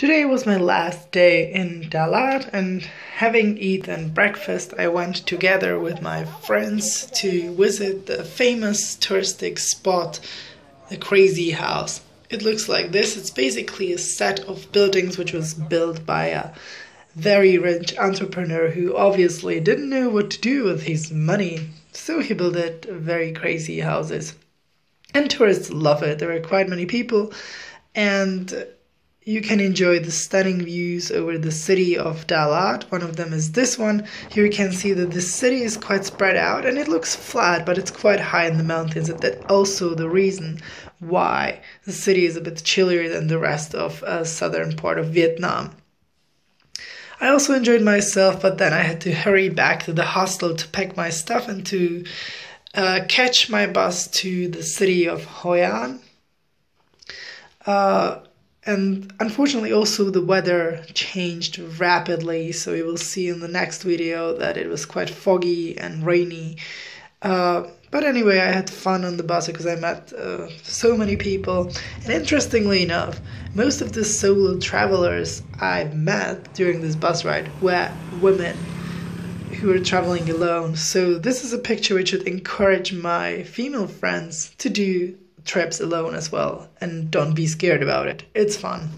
Today was my last day in Dalat, and having eaten breakfast, I went together with my friends to visit the famous touristic spot, the Crazy House. It looks like this it's basically a set of buildings which was built by a very rich entrepreneur who obviously didn't know what to do with his money, so he built it very crazy houses. And tourists love it. There are quite many people, and you can enjoy the stunning views over the city of Dalat. One of them is this one. Here you can see that the city is quite spread out and it looks flat, but it's quite high in the mountains. And that's also the reason why the city is a bit chillier than the rest of uh, southern part of Vietnam. I also enjoyed myself, but then I had to hurry back to the hostel to pack my stuff and to uh, catch my bus to the city of Hoi An. Uh, and unfortunately also the weather changed rapidly so you will see in the next video that it was quite foggy and rainy. Uh, but anyway i had fun on the bus because i met uh, so many people. And interestingly enough most of the solo travelers i met during this bus ride were women who were traveling alone. So this is a picture which should encourage my female friends to do trips alone as well and don't be scared about it. It's fun.